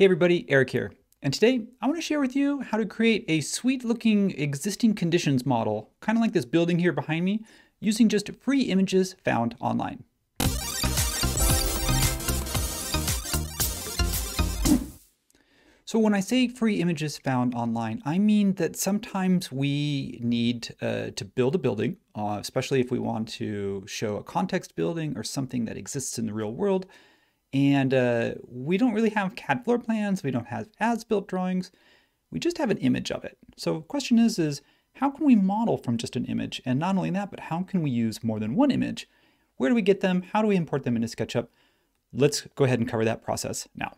Hey everybody, Eric here. And today I want to share with you how to create a sweet looking existing conditions model, kind of like this building here behind me, using just free images found online. So when I say free images found online, I mean that sometimes we need uh, to build a building, uh, especially if we want to show a context building or something that exists in the real world. And uh, we don't really have CAD floor plans. We don't have as-built drawings. We just have an image of it. So the question is, is how can we model from just an image? And not only that, but how can we use more than one image? Where do we get them? How do we import them into SketchUp? Let's go ahead and cover that process now.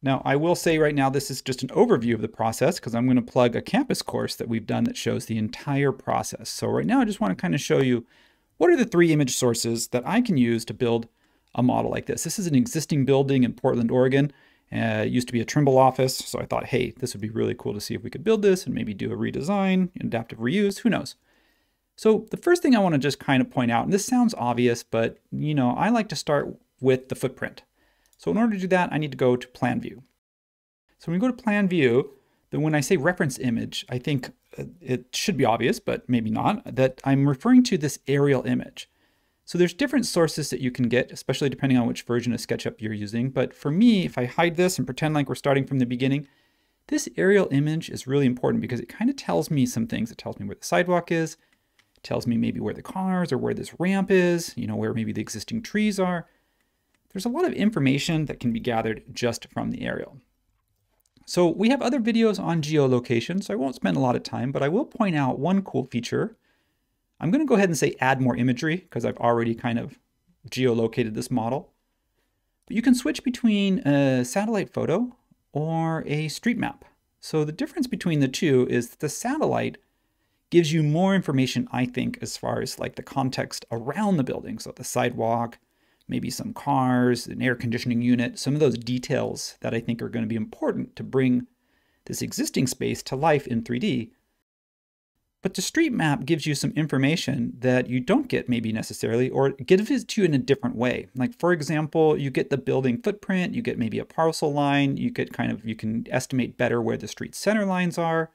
Now, I will say right now, this is just an overview of the process because I'm going to plug a campus course that we've done that shows the entire process. So right now, I just want to kind of show you what are the three image sources that I can use to build a model like this? This is an existing building in Portland, Oregon. Uh, it used to be a Trimble office, so I thought, hey, this would be really cool to see if we could build this and maybe do a redesign, adaptive reuse, who knows. So the first thing I want to just kind of point out, and this sounds obvious, but you know, I like to start with the footprint. So in order to do that, I need to go to Plan View. So when we go to Plan View, then when I say reference image, I think uh, it should be obvious, but maybe not, that I'm referring to this aerial image. So there's different sources that you can get, especially depending on which version of SketchUp you're using. But for me, if I hide this and pretend like we're starting from the beginning, this aerial image is really important because it kind of tells me some things. It tells me where the sidewalk is, tells me maybe where the cars or where this ramp is, you know, where maybe the existing trees are. There's a lot of information that can be gathered just from the aerial. So we have other videos on geolocation, so I won't spend a lot of time, but I will point out one cool feature. I'm going to go ahead and say add more imagery because I've already kind of geolocated this model. But you can switch between a satellite photo or a street map. So the difference between the two is that the satellite gives you more information, I think, as far as like the context around the building. So the sidewalk, maybe some cars, an air conditioning unit, some of those details that I think are going to be important to bring this existing space to life in 3D. But the street map gives you some information that you don't get maybe necessarily, or gives it to you in a different way. Like for example, you get the building footprint, you get maybe a parcel line, you get kind of, you can estimate better where the street center lines are.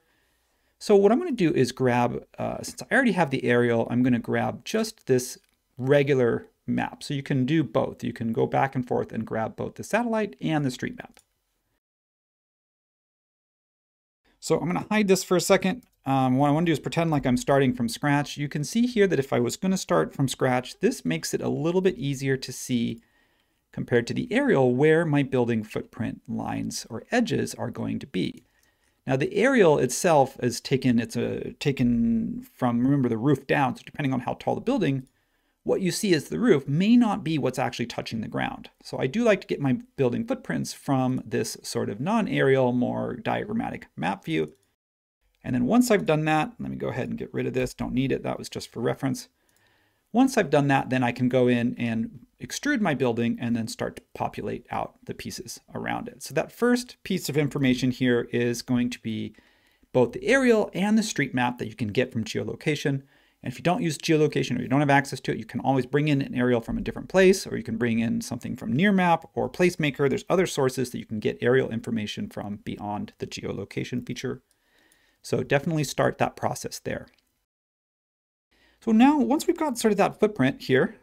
So what I'm going to do is grab, uh, since I already have the aerial, I'm going to grab just this regular map. So you can do both. You can go back and forth and grab both the satellite and the street map. So I'm going to hide this for a second. Um, what I want to do is pretend like I'm starting from scratch. You can see here that if I was going to start from scratch, this makes it a little bit easier to see compared to the aerial where my building footprint lines or edges are going to be. Now the aerial itself is taken, it's a, taken from, remember the roof down, so depending on how tall the building, what you see as the roof may not be what's actually touching the ground. So I do like to get my building footprints from this sort of non-aerial, more diagrammatic map view. And then once I've done that, let me go ahead and get rid of this. Don't need it. That was just for reference. Once I've done that, then I can go in and extrude my building and then start to populate out the pieces around it. So that first piece of information here is going to be both the aerial and the street map that you can get from geolocation. And if you don't use geolocation or you don't have access to it, you can always bring in an aerial from a different place, or you can bring in something from Nearmap or Placemaker. There's other sources that you can get aerial information from beyond the geolocation feature. So definitely start that process there. So now, once we've got sort of that footprint here,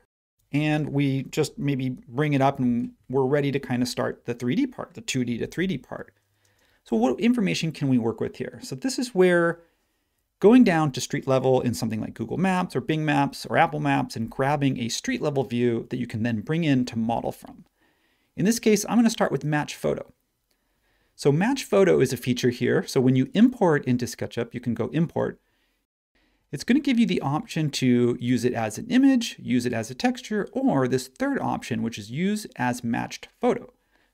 and we just maybe bring it up and we're ready to kind of start the 3D part, the 2D to 3D part. So what information can we work with here? So this is where going down to street level in something like Google Maps or Bing Maps or Apple Maps and grabbing a street level view that you can then bring in to model from. In this case, I'm going to start with Match Photo. So Match Photo is a feature here. So when you import into SketchUp, you can go import. It's going to give you the option to use it as an image, use it as a texture, or this third option, which is use as matched photo.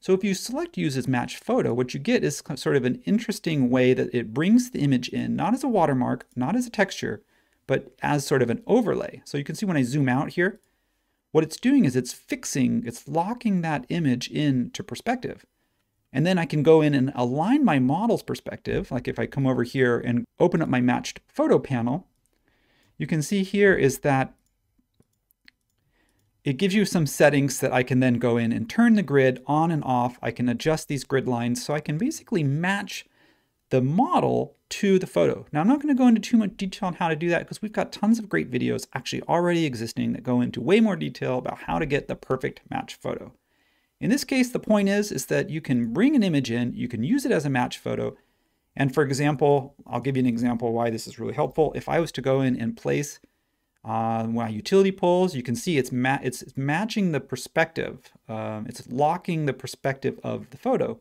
So if you select use as match photo, what you get is sort of an interesting way that it brings the image in, not as a watermark, not as a texture, but as sort of an overlay. So you can see when I zoom out here, what it's doing is it's fixing, it's locking that image into perspective. And then I can go in and align my model's perspective. Like if I come over here and open up my matched photo panel, you can see here is that it gives you some settings that I can then go in and turn the grid on and off. I can adjust these grid lines so I can basically match the model to the photo. Now I'm not going to go into too much detail on how to do that because we've got tons of great videos actually already existing that go into way more detail about how to get the perfect match photo. In this case, the point is, is that you can bring an image in, you can use it as a match photo. And for example, I'll give you an example why this is really helpful. If I was to go in and place my utility poles, you can see it's, ma it's, it's matching the perspective. Um, it's locking the perspective of the photo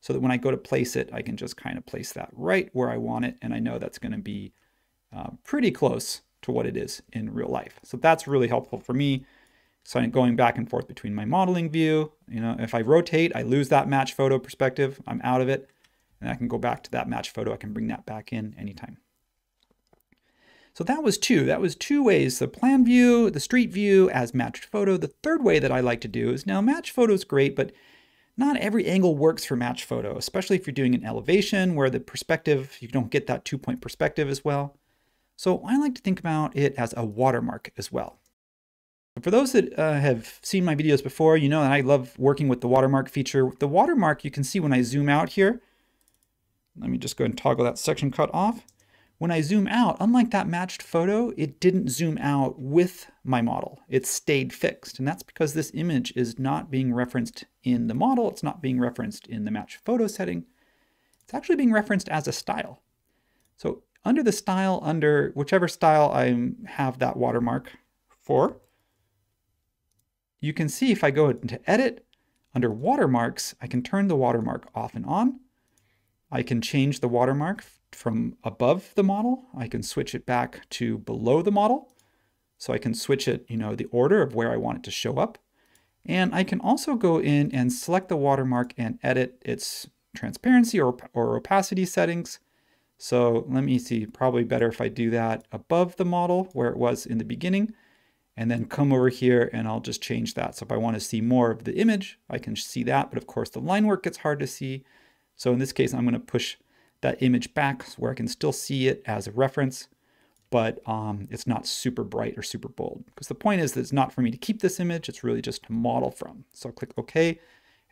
so that when I go to place it, I can just kind of place that right where I want it. And I know that's going to be uh, pretty close to what it is in real life. So that's really helpful for me. So I'm going back and forth between my modeling view. You know, if I rotate, I lose that match photo perspective. I'm out of it. And I can go back to that match photo. I can bring that back in anytime. So that was two. That was two ways, the plan view, the street view as matched photo. The third way that I like to do is now match photo is great, but not every angle works for match photo, especially if you're doing an elevation where the perspective, you don't get that two point perspective as well. So I like to think about it as a watermark as well. For those that uh, have seen my videos before, you know that I love working with the watermark feature. The watermark you can see when I zoom out here. Let me just go and toggle that section cut off. When I zoom out, unlike that matched photo, it didn't zoom out with my model. It stayed fixed. And that's because this image is not being referenced in the model. It's not being referenced in the match photo setting. It's actually being referenced as a style. So under the style, under whichever style I have that watermark for, you can see if I go into edit, under watermarks, I can turn the watermark off and on. I can change the watermark from above the model. I can switch it back to below the model. So I can switch it, you know, the order of where I want it to show up. And I can also go in and select the watermark and edit its transparency or, or opacity settings. So let me see, probably better if I do that above the model where it was in the beginning and then come over here and I'll just change that. So if I want to see more of the image, I can see that. But of course the line work gets hard to see. So in this case, I'm going to push that image back where I can still see it as a reference, but um, it's not super bright or super bold. Because the point is that it's not for me to keep this image, it's really just to model from. So I'll click OK,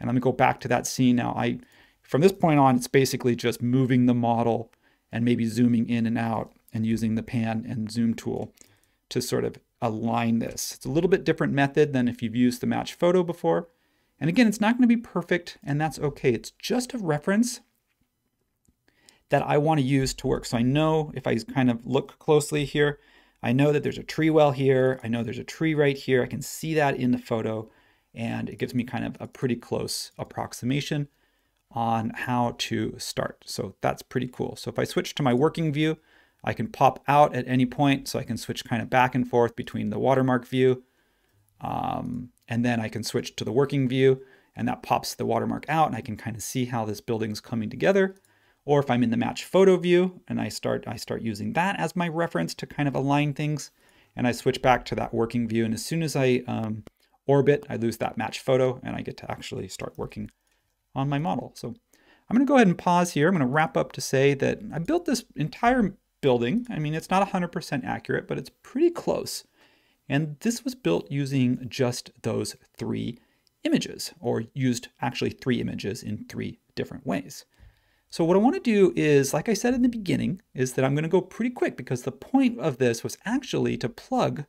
and let me go back to that scene. Now, I from this point on, it's basically just moving the model and maybe zooming in and out and using the pan and zoom tool to sort of align this. It's a little bit different method than if you've used the match photo before. And again, it's not going to be perfect, and that's okay. It's just a reference that I want to use to work. So I know if I kind of look closely here, I know that there's a tree well here. I know there's a tree right here. I can see that in the photo and it gives me kind of a pretty close approximation on how to start. So that's pretty cool. So if I switch to my working view, I can pop out at any point. So I can switch kind of back and forth between the watermark view. Um, and then I can switch to the working view and that pops the watermark out and I can kind of see how this building's coming together. Or if I'm in the match photo view and I start, I start using that as my reference to kind of align things and I switch back to that working view. And as soon as I um, orbit, I lose that match photo and I get to actually start working on my model. So I'm gonna go ahead and pause here. I'm gonna wrap up to say that I built this entire building. I mean, it's not 100% accurate, but it's pretty close. And this was built using just those three images, or used actually three images in three different ways. So what I want to do is, like I said in the beginning, is that I'm going to go pretty quick because the point of this was actually to plug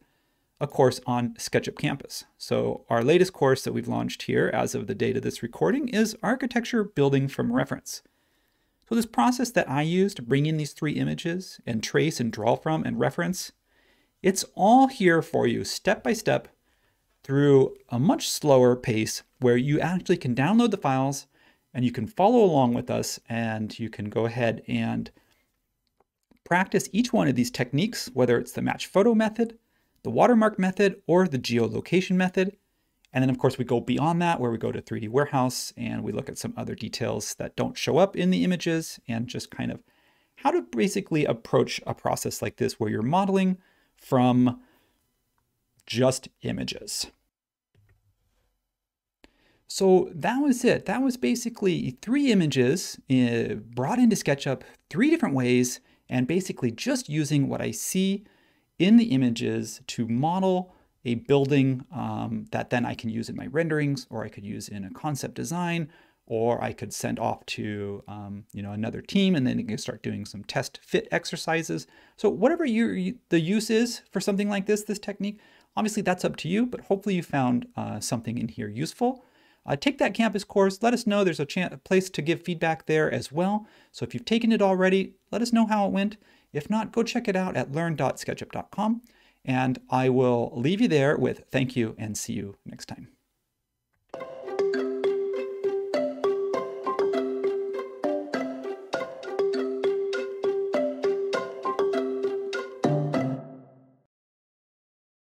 a course on SketchUp Campus. So our latest course that we've launched here as of the date of this recording is Architecture Building from Reference. So this process that I use to bring in these three images and trace and draw from and reference, it's all here for you step by step through a much slower pace where you actually can download the files and you can follow along with us and you can go ahead and practice each one of these techniques, whether it's the match photo method, the watermark method, or the geolocation method. And then of course we go beyond that where we go to 3D Warehouse and we look at some other details that don't show up in the images and just kind of how to basically approach a process like this where you're modeling from just images. So that was it. That was basically three images uh, brought into SketchUp three different ways and basically just using what I see in the images to model a building um, that then I can use in my renderings, or I could use in a concept design, or I could send off to um, you know another team, and then you can start doing some test fit exercises. So whatever your the use is for something like this, this technique, obviously that's up to you. But hopefully you found uh, something in here useful. Uh, take that campus course. Let us know. There's a, a place to give feedback there as well. So if you've taken it already, let us know how it went. If not, go check it out at learn.sketchup.com. And I will leave you there with thank you and see you next time.